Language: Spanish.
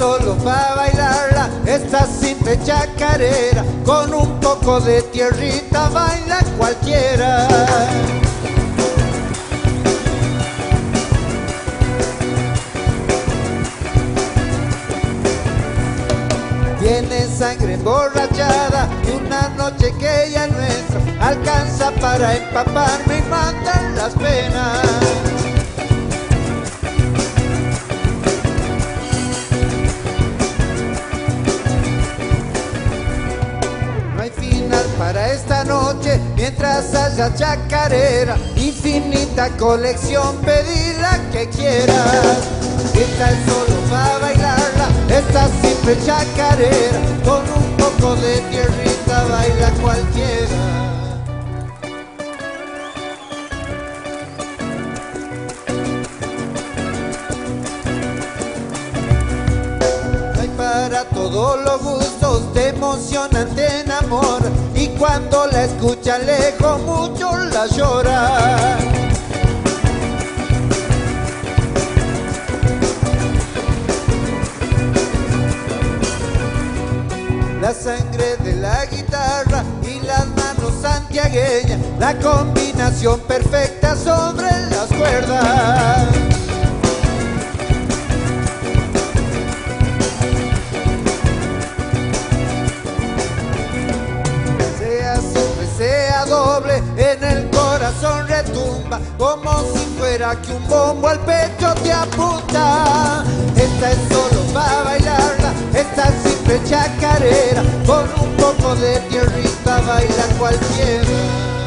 Es solo para bailarla, esta simple chacarera, con un poco de tierrita baila cualquiera. Tiene sangre emborrachada y una noche que ya nuestra alcanza para empaparme y matar las penas. Para esta noche mientras haya chacarera, infinita colección, pedí la que quieras. Esta es solo para bailarla, esta simple chacarera, con un poco de tierrita baila cualquiera. Todos los gustos, te emociona, te enamora y cuando la escucha lejos mucho la llora. La sangre de la guitarra y las manos santiagueñas, la combinación perfecta sobre las cuerdas. Retumba, como si fuera que un bombo al pecho te apunta. Esta es solo para bailarla, esta simple chacarera, con un poco de tierrita baila cualquiera.